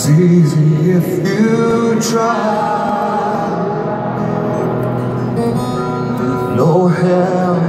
It's easy if you try. No hell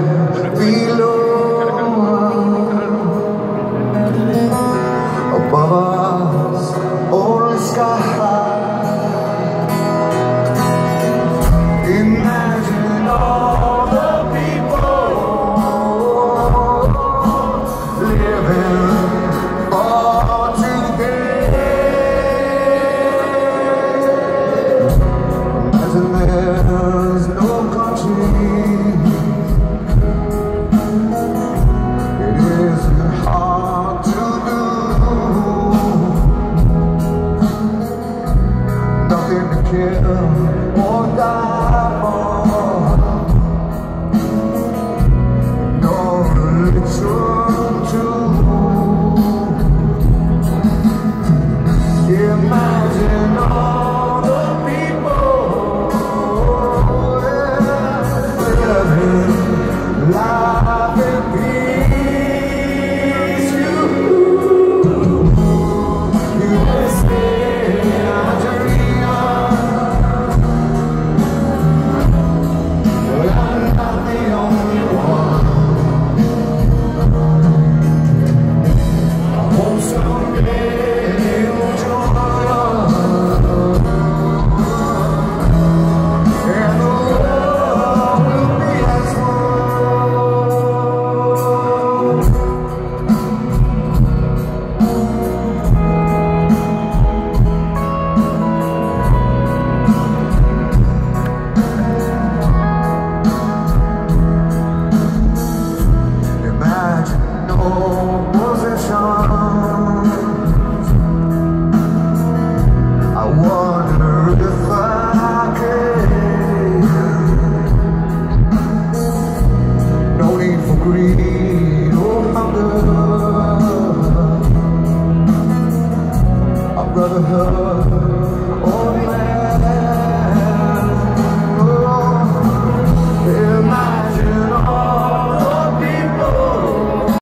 there's no country. It isn't hard to do. Nothing to kill or die for. No religion